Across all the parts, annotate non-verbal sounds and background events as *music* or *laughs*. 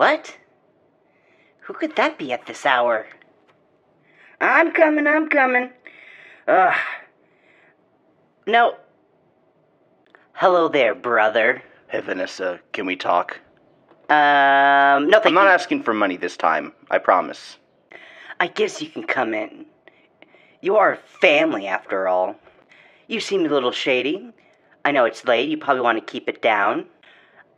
What? Who could that be at this hour? I'm coming, I'm coming. Ugh. No. Hello there, brother. Hey, Vanessa, can we talk? Um, no, thank I'm not asking for money this time. I promise. I guess you can come in. You are family, after all. You seem a little shady. I know it's late, you probably want to keep it down.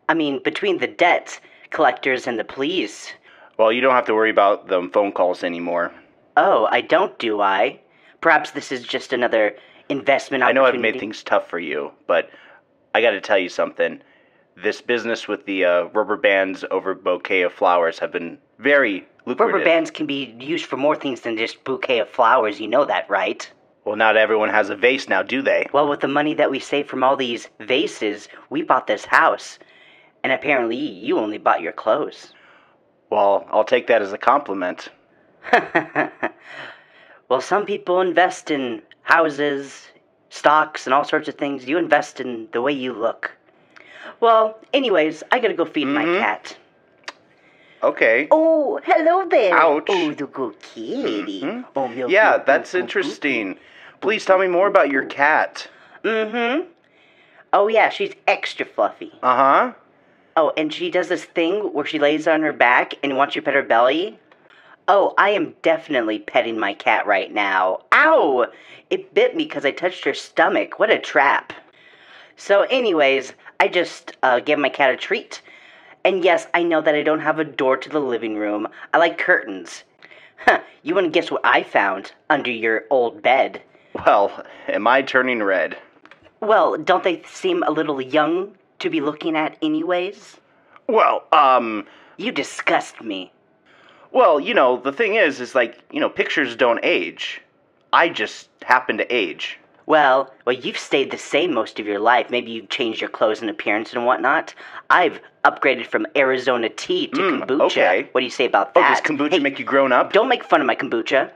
I mean, between the debt collectors and the police. Well, you don't have to worry about them phone calls anymore. Oh, I don't, do I? Perhaps this is just another investment I know I've made things tough for you, but I got to tell you something. This business with the uh, rubber bands over bouquet of flowers have been very lucrative. Rubber bands can be used for more things than just bouquet of flowers, you know that, right? Well, not everyone has a vase now, do they? Well, with the money that we saved from all these vases, we bought this house. And apparently, you only bought your clothes. Well, I'll take that as a compliment. *laughs* well, some people invest in houses, stocks, and all sorts of things. You invest in the way you look. Well, anyways, I gotta go feed my Mhm. cat. Okay. Oh, hello there. Ouch. Oh, the good kitty. Mhm. Oh, milk, Yeah, milk, that's milk, interesting. Please tell me more about your cat. Mm-hmm. Oh yeah, she's extra fluffy. Uh huh. Oh, and she does this thing where she lays on her back and wants you to pet her belly. Oh, I am definitely petting my cat right now. Ow! It bit me because I touched her stomach. What a trap. So, anyways, I just uh, gave my cat a treat. And yes, I know that I don't have a door to the living room. I like curtains. Huh, you wouldn't guess what I found under your old bed. Well, am I turning red? Well, don't they seem a little young to be looking at, anyways? Well, um, You disgust me. well, you know, the thing is, is like, you know, pictures don't age. I just happen to age. Well, well, you've stayed the same most of your life. Maybe you've changed your clothes and appearance and whatnot. I've upgraded from Arizona tea to Mm, kombucha. okay. What do you say about that? Oh, that? does kombucha Hey, make you grown up? Don't make fun of my kombucha.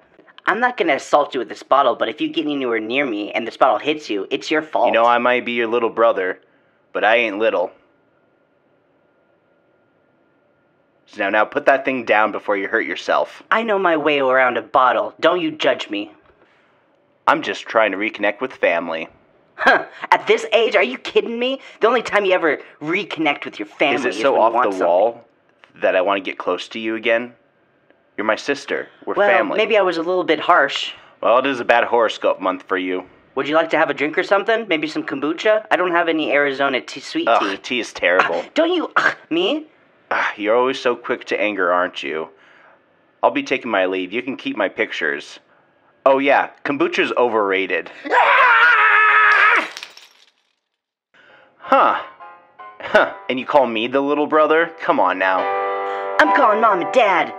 I'm not gonna assault you with this bottle, but if you get anywhere near me and this bottle hits you, it's your fault. You know, I might be your little brother, but I ain't little. So now, now put that thing down before you hurt yourself. I know my way around a bottle. Don't you judge me. I'm just trying to reconnect with family. Huh. At this age, are you kidding me? The only time you ever reconnect with your family Is it is so off the something. wall that I want to get close to you again? You're my sister. We're Well, family. maybe I was a little bit harsh. Well, it is a bad horoscope month for you. Would you like to have a drink or something? Maybe some kombucha? I don't have any Arizona tea, sweet Ugh, tea. tea is terrible. Ah, don't you ugh, me? Ah, You're always so quick to anger, aren't you? I'll be taking my leave. You can keep my pictures. Oh, yeah, kombucha's overrated. Ah! Huh. Huh. And you call me the little brother? Come on now. I'm calling mom and dad.